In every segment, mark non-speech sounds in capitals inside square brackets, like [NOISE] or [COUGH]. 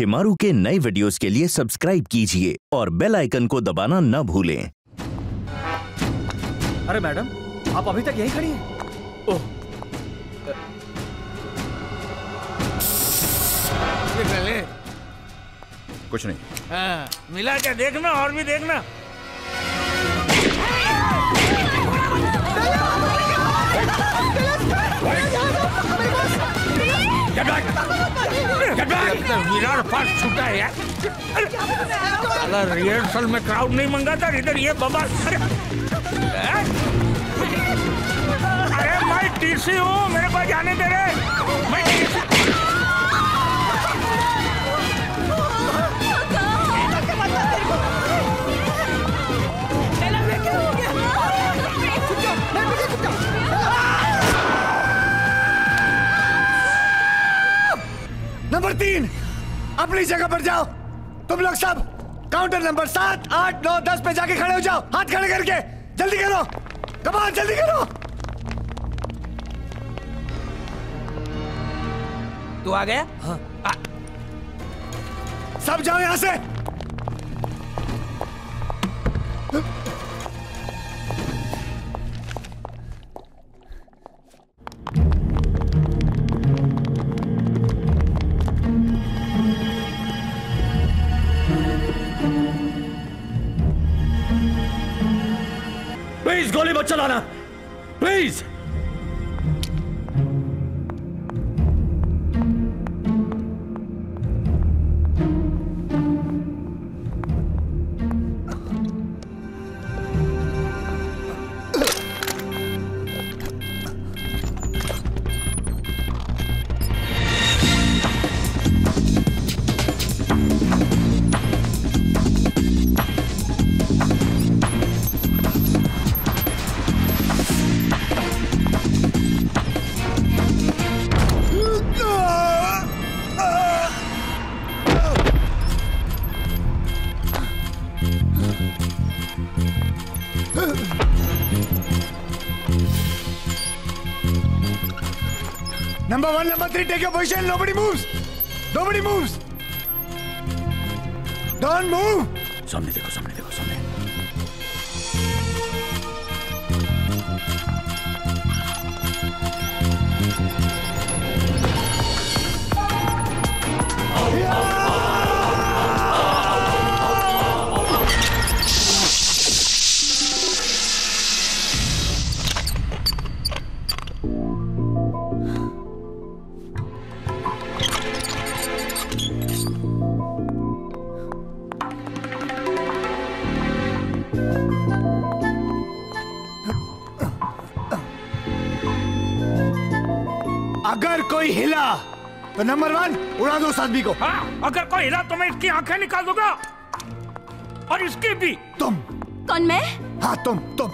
शिमारू के नए वीडियोस के लिए सब्सक्राइब कीजिए और बेल आइकन को दबाना न भूलें अरे मैडम आप अभी तक यहीं खड़ी हैं ओह कुछ नहीं हाँ, मिला क्या देखना और भी देखना Get back! Get पास छूटा है यार रिहर्सल में क्राउड नहीं मंगा था इधर ये बाबा, अरे? अरे मैं टीसी हूँ, मेरे पास जाने दे रहे मैं नंबर तीन। अपनी जगह पर जाओ। तुम लोग सब काउंटर नंबर सात आठ नौ दस पे जाके खड़े हो जाओ। हाथ खड़े करके। जल्दी करो। कमान जल्दी करो। तू आ गया? हाँ। आ, सब जाओ यहाँ से। प्लीज़ गोली मत चलाना। Please number one, number three, take your position. Nobody moves. Nobody moves. Don't move. सामने देखो सामने देखो सामने अगर कोई हिला तो नंबर वन उड़ा दो उस आदमी को। हाँ अगर कोई हिला तो मैं इसकी आँखें निकाल दूँगा और इसकी भी। तुम। कौन मैं? हाँ तुम तुम।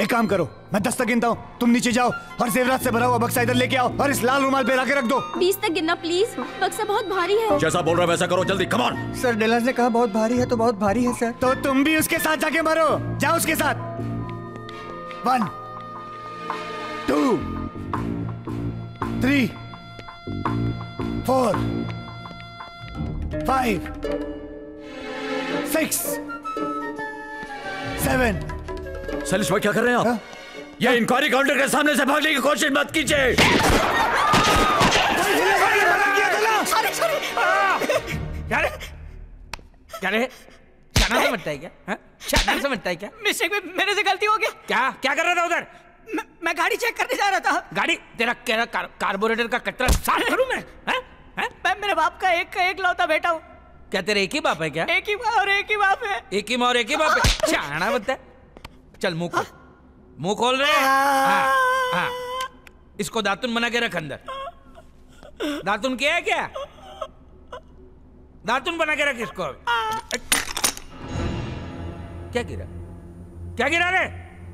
एक काम करो मैं दस तक गिनता हूँ। तुम नीचे जाओ और जेवरात से भरा हुआ बक्सा इधर लेके आओ और इस लाल रुमाल पे लाके रख दो। बीस तक गिनना प्लीज़ बक्सा बहुत भारी है। जैसा बोल रहा है वैसा करो जल्दी कमान सर डेलर्स ने कहा बहुत भारी है तो बहुत भारी है सर। तो तुम भी उसके साथ जाके मरो। जाओ उसके साथ। One two three four five six seven सलिश भाई क्या कर रहे हैं आप? ये इंक्वायरी काउंटर के सामने से भागने की कोशिश मत कीजिए। क्या रे क्या रे चना समझता है? क्या हाँ? समझता है क्या? मिस्टेक में मेरे से गलती हो गया। क्या? क्या कर रहा था उधर? मैं, गाड़ी चेक करने जा रहा था। गाड़ी तेरा तेरा कार, कार्बोरेटर का कचरा साफ़ करूँ मैं? हैं? हैं? मैं मेरे बाप का एक का एक लौता बेटा हूँ। क्या तेरे एक ही बाप है क्या? एक ही माँ और एक ही बाप है। एक ही माँ और एक ही बाप है? चाणा बता चल मुँह खोल। मुँह खोल रहे हाँ, हाँ। इसको दातुन बना के रख अंदर। दातुन किया है क्या? दातुन बना के रख इसको। क्या गिरा? क्या गिरा रे?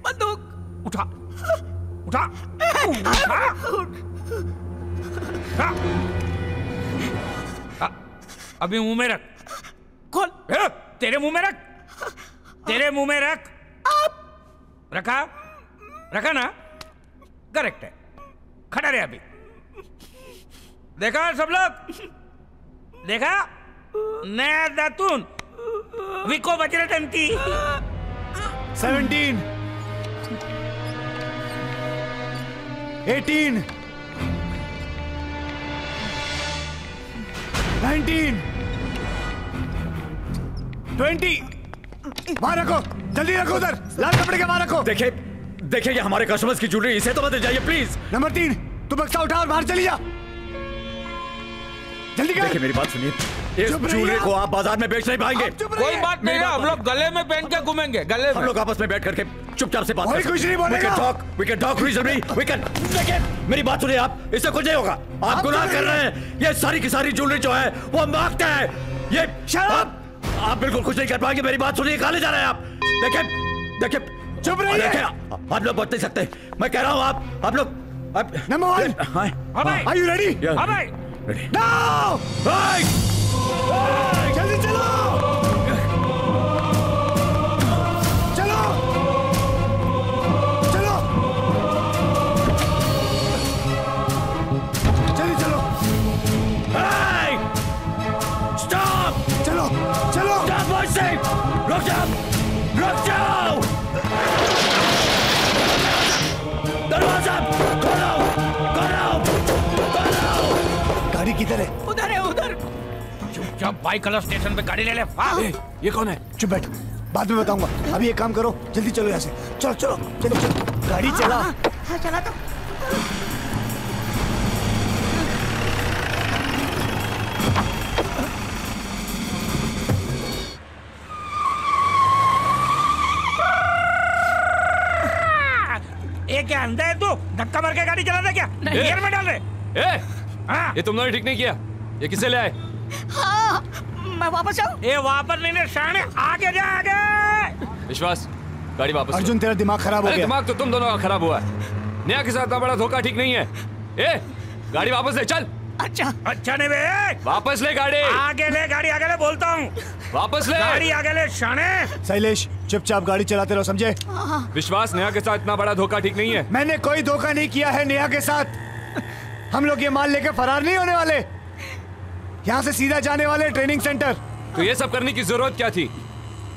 बंदूक। उठा। उठा। उठा। हाँ, अभी मुँह में रख। खोल ए, तेरे मुँह में रख। तेरे मुँह में रख। रखा? रखा ना? करेक्ट है। खड़ा रहे अभी। देखा सब लोग? देखा? नया दातून। Vicco Vajradanti seventeen eighteen. Nineteen. Twenty. वहाँ रखो। जल्दी रखो उधर। लाल कपड़े के वहाँ रखो। देखे देखिए ये हमारे कस्टमर्स की ज्वेलरी इसे तो मत जाइए प्लीज़ नंबर तीन तू बक्सा उठा और बाहर चली जा। जल्दी कर। देखिए मेरी बात सुनिए। इस आप। को आप बाज़ार में बेच नहीं पाएँगे। कोई बात नहीं है हम लोग गले में पहन के घूमेंगे गले हम लोग आपस में बैठ करके चुपचाप से बात कुछ नहीं बोलेगा। Talk we can talk reasonably we can देखिए। मेरी बात सुनिए आप इससे कुछ नहीं होगा। आप गुनाह कर रहे हैं। ये सारी की सारी ज्वेलरी जो है वो हम मांगते हैं। ये आप आप बिल्कुल कुछ नहीं कर पाएँगे। मेरी बात सुनिए कहाँ जा रहे हैं आप। देखिए देखिए। चुप रहिए। देखिए आप लोग बच नहीं सकते। मैं कह रहा हूँ आप आप लोग आप number one are you ready ready. Now Hey! उधर है उधर। चुपचाप बाई कलर स्टेशन पे गाड़ी ले ले हाँ। ये कौन है? चुप बैठ। बाद में बताऊँगा। अभी एक काम करो जल्दी चलो यहाँ से। चलो चलो चलो चलो। गाड़ी चला। हाँ चला तो। क्या अंधा है तू? धक्का मार के गाड़ी चला दे क्या? गियर में डाल रहे। ए, हाँ। ये तुम लोगों ठीक नहीं किया। ये किसे ले आए? हाँ मैं वापस आऊँ ये वापस नहीं ले शाने आगे जा आगे विश्वास गाड़ी वापस अर्जुन तेरा दिमाग खराब हो गया। दिमाग तो तुम दोनों का खराब हुआ है। नेहा के साथ बड़ा धोखा ठीक नहीं है। ए गाड़ी वापस ले चल। अच्छा। अच्छा नहीं बे। वापस ले गाड़ी। आगे ले गाड़ी आगे ले बोलता हूँ। वापस ले। गाड़ी आगे ले शाने शैलेश चुपचाप गाड़ी चलाते रहो समझे? विश्वास नेहा के साथ इतना बड़ा धोखा ठीक नहीं है। मैंने कोई धोखा नहीं किया है नेहा के साथ। हम लोग ये माल लेके फरार नहीं होने वाले। यहाँ से सीधा जाने वाले ट्रेनिंग सेंटर तो ये सब करने की ज़रूरत क्या थी?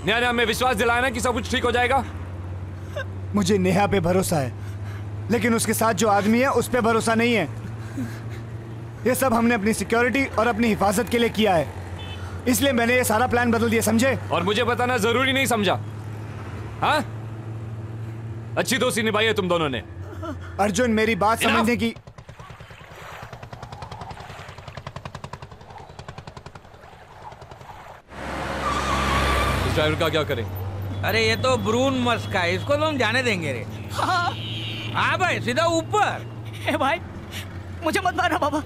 नेहा ने हमें विश्वास दिलाया ना कि सब कुछ ठीक हो जाएगा? मुझे नेहा पे भरोसा है लेकिन उसके साथ जो आदमी है उस पर भरोसा नहीं है। ये सब हमने अपनी सिक्योरिटी और अपनी हिफाजत के लिए किया है। इसलिए मैंने ये सारा प्लान बदल दिया समझे? और मुझे बताना ज़रूरी नहीं समझा। हाँ? अच्छी दोस्ती निभाई है तुम दोनों ने। अर्जुन मेरी बात समझने की ड्राइवर का क्या करें? अरे ये तो ब्रून मस्क है इसको तो हम जाने देंगे रे। हाँ [LAUGHS] हाँ भाई सीधा ऊपर। भाई मुझे मत मारना बाबा।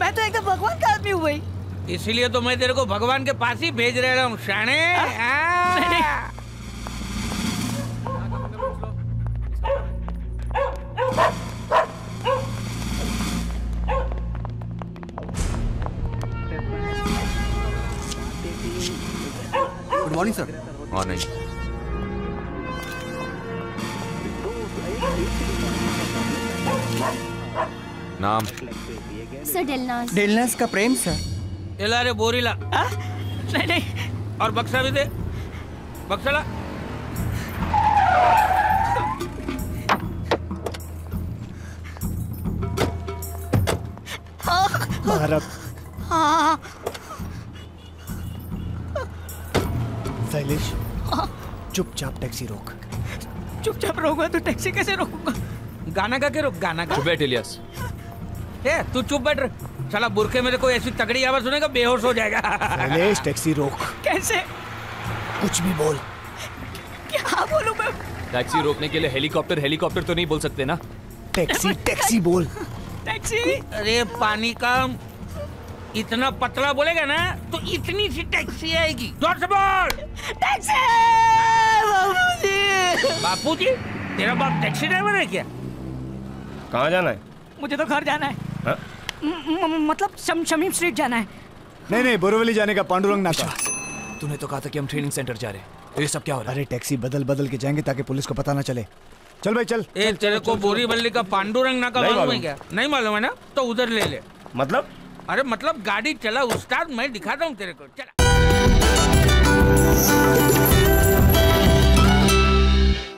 मैं तो एकदम भगवान का आदमी हूँ भाई। इसीलिए तो मैं तेरे को भगवान के पास ही भेज रहे हूँ शाने गुड मॉर्निंग सर मॉर्निंग नाम सर डेलनास डेलनेस का प्रेम सर ये ला रे बोरी ला हाँ? नहीं नहीं और बक्सा भी दे बक्सा ला बाहर टैक्सी रोक। चुपचाप रोकूँगा तो टैक्सी कैसे रोकूँगा? गाना गा के रुक गाना गा। चुप बैठ इलियास। ए तू चुप बैठ साला बुरखे में कोई ऐसी तगड़ी आवाज़ सुनेगा बेहोश हो जाएगा। शैलेश टैक्सी रोक। कैसे? कुछ भी बोल। क्या बोलूँ मैं? टैक्सी रोकने के लिए हेलीकॉप्टर हेलीकॉप्टर तो नहीं बोल सकते ना? टैक्सी टैक्सी बोल। टैक्सी? अरे पानी का इतना पतला बोलेगा ना तो इतनी सी टैक्सी आएगी। ज़ोर से बोल! टैक्सी! बाबूजी। बापू जी तेरा बाप टैक्सी ड्राइवर है क्या? कहाँ जाना है? मुझे तो घर जाना है। हाँ? मतलब शम, शमीम स्ट्रीट जाना है। नहीं नहीं बोरीवली जाने का पांडुरंग नाका तूने तो कहा था कि हम ट्रेनिंग सेंटर जा रहे हैं। तो ये सब क्या हो रहा है? अरे टैक्सी बदल बदल के जाएँगे ताकि पुलिस को पता ना चले। चल भाई चल। ए तेरे को बोरी बल्ली का पांडुरंग नाका नहीं मालूम है क्या? नहीं मालूम है ना? तो उधर ले ले। मतलब? अरे मतलब गाड़ी चला उस्ताद मैं दिखाता हूँ तेरे को। चला।